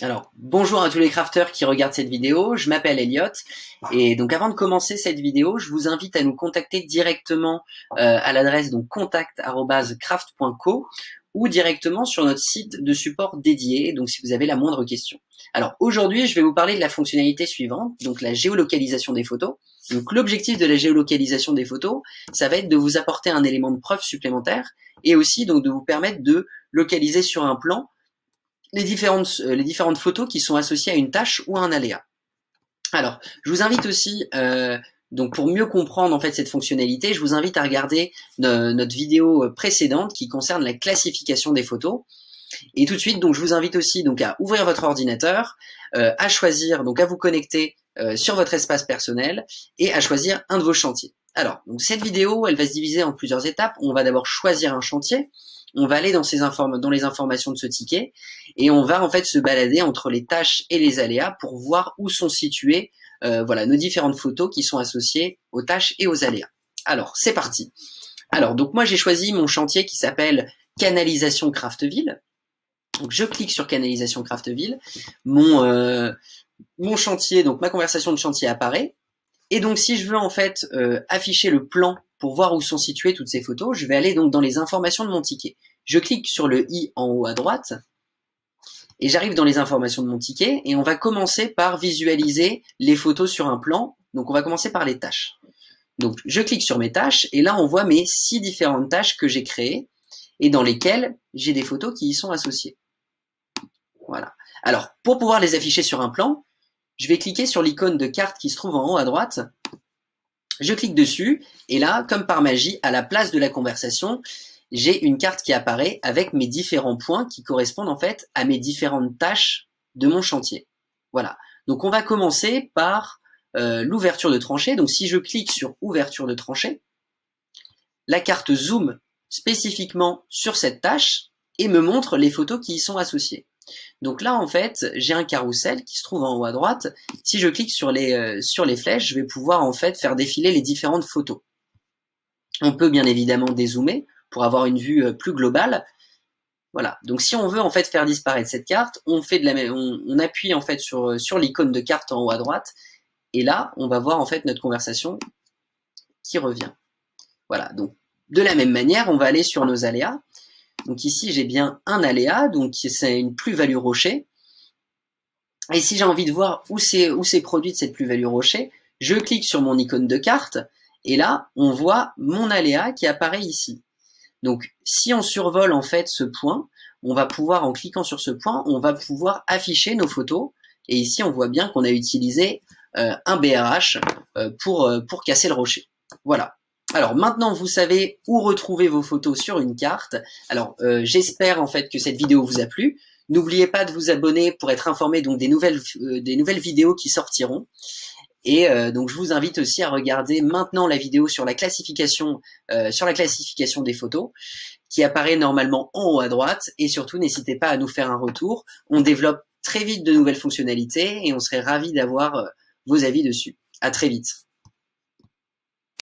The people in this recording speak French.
Alors, bonjour à tous les crafters qui regardent cette vidéo, je m'appelle Elliot et donc avant de commencer cette vidéo, je vous invite à nous contacter directement euh, à l'adresse donc contact@craft.co ou directement sur notre site de support dédié donc si vous avez la moindre question. Alors, aujourd'hui, je vais vous parler de la fonctionnalité suivante, donc la géolocalisation des photos. Donc l'objectif de la géolocalisation des photos, ça va être de vous apporter un élément de preuve supplémentaire et aussi donc de vous permettre de localiser sur un plan les différentes, euh, les différentes photos qui sont associées à une tâche ou à un aléa. Alors, je vous invite aussi, euh, donc pour mieux comprendre en fait cette fonctionnalité, je vous invite à regarder notre vidéo précédente qui concerne la classification des photos. Et tout de suite, donc je vous invite aussi donc à ouvrir votre ordinateur, euh, à choisir donc à vous connecter sur votre espace personnel et à choisir un de vos chantiers. Alors, donc cette vidéo, elle va se diviser en plusieurs étapes. On va d'abord choisir un chantier on va aller dans les informations de ce ticket et on va en fait se balader entre les tâches et les aléas pour voir où sont situées euh, voilà nos différentes photos qui sont associées aux tâches et aux aléas. Alors c'est parti. Alors donc moi j'ai choisi mon chantier qui s'appelle canalisation Craftville. Donc je clique sur canalisation Craftville. Mon euh, mon chantier donc ma conversation de chantier apparaît et donc si je veux en fait euh, afficher le plan pour voir où sont situées toutes ces photos, je vais aller donc dans les informations de mon ticket. Je clique sur le i en haut à droite et j'arrive dans les informations de mon ticket et on va commencer par visualiser les photos sur un plan. Donc on va commencer par les tâches. Donc je clique sur mes tâches et là on voit mes six différentes tâches que j'ai créées et dans lesquelles j'ai des photos qui y sont associées. Voilà. Alors pour pouvoir les afficher sur un plan, je vais cliquer sur l'icône de carte qui se trouve en haut à droite je clique dessus et là, comme par magie, à la place de la conversation, j'ai une carte qui apparaît avec mes différents points qui correspondent en fait à mes différentes tâches de mon chantier. Voilà. Donc on va commencer par euh, l'ouverture de tranchée. Donc si je clique sur ouverture de tranchée, la carte zoom spécifiquement sur cette tâche et me montre les photos qui y sont associées. Donc là, en fait, j'ai un carrousel qui se trouve en haut à droite. Si je clique sur les, euh, sur les flèches, je vais pouvoir en fait faire défiler les différentes photos. On peut bien évidemment dézoomer pour avoir une vue euh, plus globale. Voilà. Donc si on veut en fait faire disparaître cette carte, on appuie en fait sur euh, sur l'icône de carte en haut à droite et là, on va voir en fait notre conversation qui revient. Voilà. Donc de la même manière, on va aller sur nos aléas donc ici, j'ai bien un aléa, donc c'est une plus-value rocher. Et si j'ai envie de voir où c'est où c'est produite cette plus-value rocher, je clique sur mon icône de carte et là, on voit mon aléa qui apparaît ici. Donc si on survole en fait ce point, on va pouvoir en cliquant sur ce point, on va pouvoir afficher nos photos et ici on voit bien qu'on a utilisé euh, un BRH euh, pour euh, pour casser le rocher. Voilà. Alors maintenant vous savez où retrouver vos photos sur une carte. Alors euh, j'espère en fait que cette vidéo vous a plu. N'oubliez pas de vous abonner pour être informé donc des nouvelles euh, des nouvelles vidéos qui sortiront. Et euh, donc je vous invite aussi à regarder maintenant la vidéo sur la classification sur la classification des photos qui apparaît normalement en haut à droite. Et surtout n'hésitez pas à nous faire un retour. On développe très vite de nouvelles fonctionnalités et on serait ravi d'avoir vos avis dessus. À très vite.